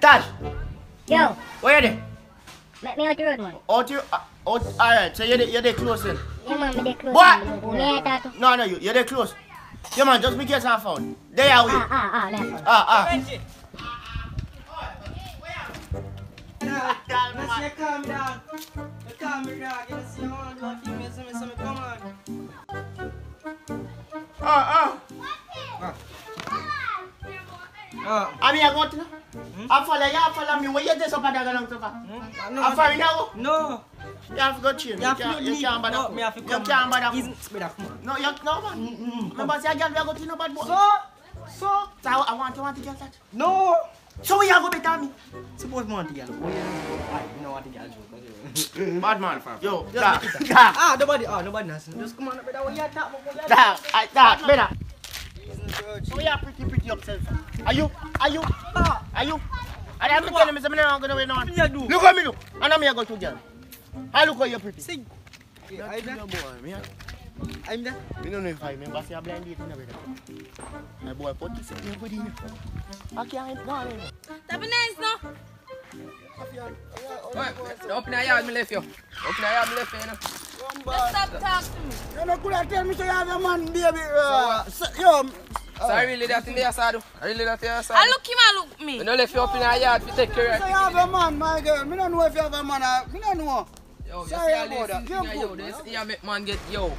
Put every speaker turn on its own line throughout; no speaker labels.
Dad,
Yo,
where you there?
let me out the road, man.
Out you, uh, out, alright, so you're there, you're there close then.
Yeah, man, me dey close.
What?
man. Me ain't.
No, no, you, you're there close. Yeah, man, just be careful and phone. There are we.
Ah, ah, ah, that's.
Ah, ah.
Reggie. Let's say calm down. You calm me down. You see you want to do a thing. You see me, see me, come on.
Ah, ah.
Ah.
I'm here going to know. I follow you, I follow me. Where you there so bad I go to
Hmm? No,
I follow you now.
No.
You have to go change.
You have to
can't-
leave.
You can't bother.
No, me have to
You
come.
can't.
Isn't better, come on.
No, you, no, man.
Mm-mm.
Remember, say again, we are going to no bad boy.
So, so,
So I want to want to get that.
no.
So we are going to tell me.
Suppose me want to get. Alright, you know what the girl do.
Bad man. fam. Yo,
Just
da,
make it
da,
Ah, nobody, ah, nobody knows. Just come on, better. What you talk about? What you
da, I- da, better.
Isn't church.
So you are pretty, pretty upset. Are you? Are you?
Ah,
Are you? And I'm telling me, something I'm going to wait on.
what you do?
Look at me, look. And I'm going to girl. I look how you're pretty.
Sing. Yeah, I'm there. I'm there.
Me don't know if I remember say a blind date in everything. My boy put this in everybody in. I can't go on.
Tap nice nou.
Open a yard mi lef yo. Open a yard mi lef yo nou.
Just stop talk to me.
Yo nou kou la tel mi se yo have a man baby. Uh, yo.
Um, so I really dat in de yasa do. I really dat in
de
yasa do.
A look him a look me.
Mi nou lef yo open a yard fi tek kere.
Mi
se
yo have a man my girl. Mi nou nou if yo have a man. Uh, mi nou nou.
Yo,
yo
se
a
lese. Yo, yo
se
a make man get yo.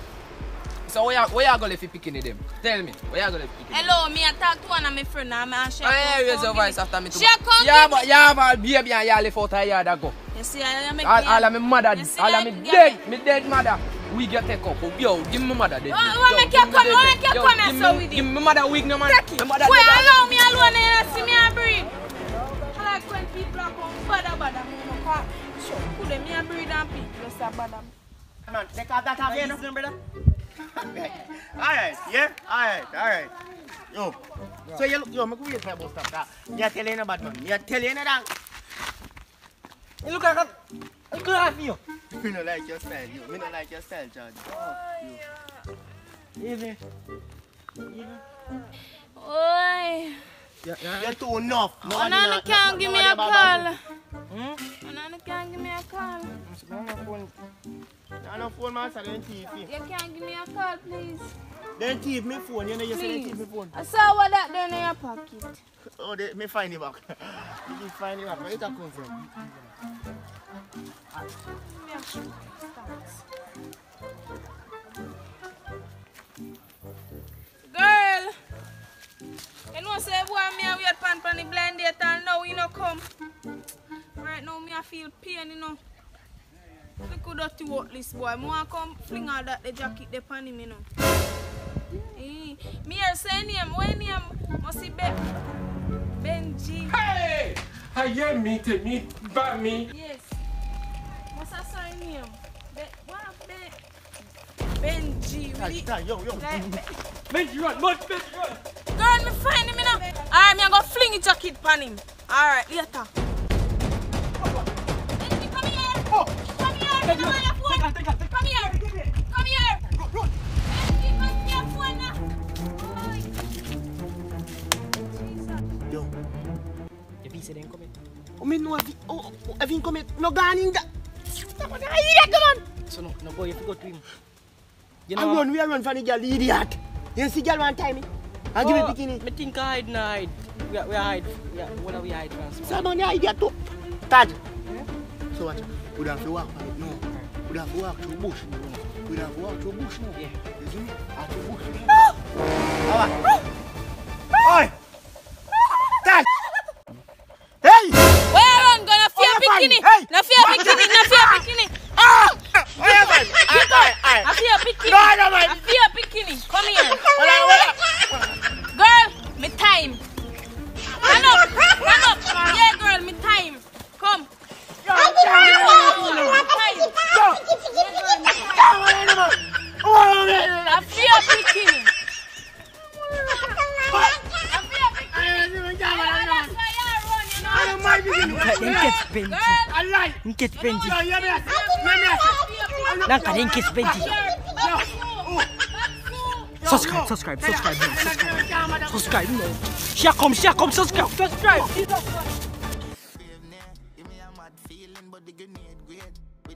So where you, where you gonna left you picking them? Tell me, where you gonna left picking
Hello, me I talk to one of my friend and I oh, share.
I raise your voice after me.
She a come
Yeah, but yeah, but baby and you left out of yard ago.
You see, I make
All, all of me mother,
You see
all of
that
me
girl?
dead, me dead mother. We get take up. Oh, yo, give me mother dead.
Oh, what-
dead.
what
Yo,
make
give
you
me
come-
dead,
what
dead.
make you
Yo,
come and
give
so
me-
with it?
Give me mother wig no man.
Take it.
Me mother
Wait,
dead.
allow me alone and you see me a breathe. I like when people are come bada bada me no car. Sure, could me a breathe and people just a bada.
Come on, take off that off here, no?
Listen, brother.
Alright, yeah? Alright, alright. Yo. So you look, yo, me go wait for about stuff. that. Me a tell you no bad man. Me a tell you no that.
You look like a... Look like you.
Me no like your style, you. Me no like your style, George.
Oh, Easy.
Oi.
Yeah, yeah.
You're too enough. Oh, no,
Oh, Nana can't give me a Oh, Nana can't give me a call.
No phone, man, so then thief me.
You can't give me a call, please.
Then thief me phone, you know, you say thief me phone.
I saw what that there in your pocket.
Oh, they, me find it back. me find it back. Where it come from?
Me a. Thanks. Feel pain, you know. Look how dirty worthless boy. Me want come fling all that the jacket the pan him, you know. Eh, me here say name, what name? Must be Benji.
Hey! I hear me, te me, ba me.
Yes. What's that sign name? Be, what? Be, Benji.
Hey,
Really?
hey, yo, yo.
Like, Be-
run, much better run.
Girl, me find him now. Alright, me a go fling a jacket pan him. Alright, later. Come here. Come your here. Come here. Oi. Jesus.
Yo.
The piece then come in.
Oh, me know if he, oh, oh, if he come in, no gone in that. Come on, come on.
So no, no boy, you go to him. You
I run, we a run for the girl, idiot. You see girl one time, I give me bikini.
Me think I hide, no hide. We are, we are hide. We are, what are we hide from?
Someone the idiot too. Tad. So what? We have to walk on it now. We have to walk through bush now. We have to nkis benci
nkis benci dan ka
nkis benci
subscribe subscribe subscribe. Subscribe subscribe. Share come share come subscribe subscribe.